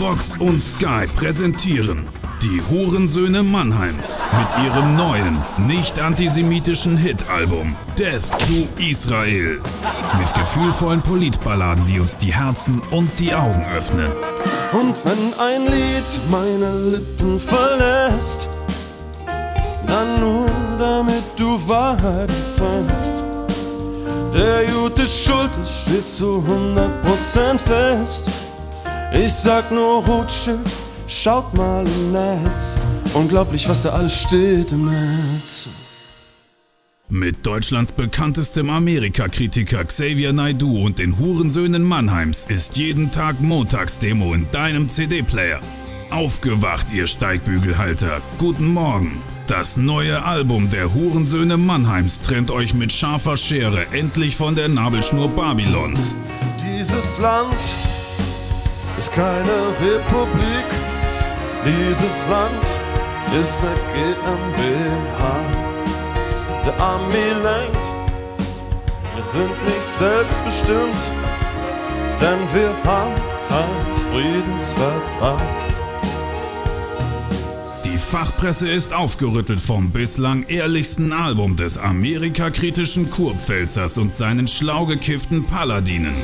Vox und Sky präsentieren die Hurensöhne Mannheims mit ihrem neuen, nicht antisemitischen Hit-Album Death to Israel. Mit gefühlvollen Politballaden, die uns die Herzen und die Augen öffnen. Und wenn ein Lied meine Lippen verlässt, dann nur damit du Wahrheit erfährst. Der Jude Schuld steht zu 100% fest. Ich sag nur Rothschild, schaut mal im Netz. Unglaublich, was da alles steht im Netz. Mit Deutschlands bekanntestem Amerika-Kritiker Xavier Naidoo und den Hurensöhnen Mannheims ist jeden Tag Montagsdemo in deinem CD-Player. Aufgewacht, ihr Steigbügelhalter. Guten Morgen. Das neue Album der Hurensöhne Mannheims trennt euch mit scharfer Schere endlich von der Nabelschnur Babylons. Dieses Land ist keine Republik. Dieses Land ist eine GmbH. Der Armee lenkt, wir sind nicht selbstbestimmt, denn wir haben keinen Friedensvertrag. Die Fachpresse ist aufgerüttelt vom bislang ehrlichsten Album des amerikakritischen Kurpfälzers und seinen schlau gekifften Paladinen.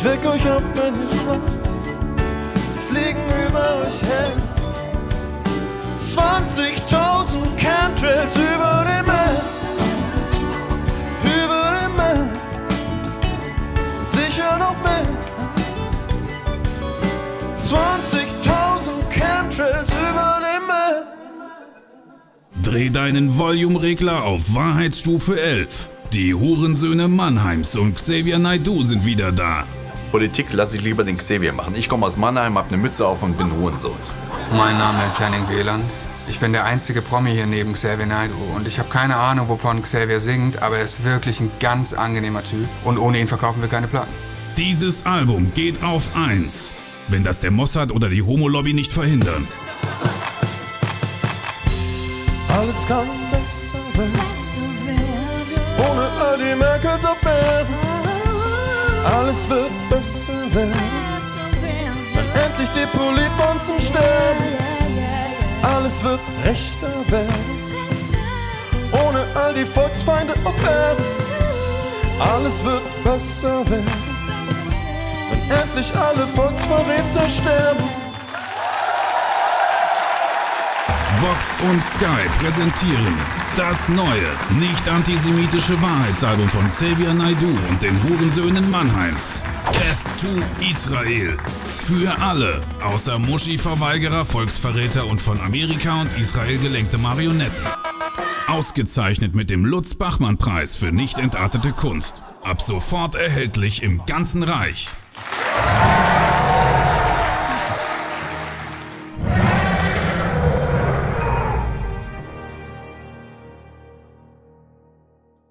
Ich weck euch auf, wenn ihr schlaft. Sie fliegen über euch her. 20.000 Chemtrails über dem Meer. Über dem Meer. Sicher noch mehr. 20.000 Chemtrails über dem Meer. Dreh deinen Volumeregler auf Wahrheitsstufe 11. Die Hurensöhne Mannheims und Xavier Naidoo sind wieder da. Politik lasse ich lieber den Xavier machen. Ich komme aus Mannheim, hab eine Mütze auf und bin Hurensohn. Mein Name ist Henning Wieland. Ich bin der einzige Promi hier neben Xavier Naidoo und ich habe keine Ahnung, wovon Xavier singt, aber er ist wirklich ein ganz angenehmer Typ und ohne ihn verkaufen wir keine Platten. Dieses Album geht auf 1. Wenn das der Mossad oder die Homo-Lobby nicht verhindern. Alles kann besser werden. Ohne all die Merkels auf Alles wird besser werden. Wenn endlich die Politbonzen sterben. Alles wird rechter werden. Ohne all die Volksfeinde auf Erden. Alles wird besser werden. Wenn endlich alle Volksverräter sterben. Vox und Sky präsentieren das neue, nicht antisemitische Wahrheitsalbum von Xavier Naidoo und den Hurensöhnen Mannheims. Death to Israel. Für alle, außer Muschi-Verweigerer, Volksverräter und von Amerika und Israel gelenkte Marionetten. Ausgezeichnet mit dem Lutz-Bachmann-Preis für nicht entartete Kunst. Ab sofort erhältlich im ganzen Reich.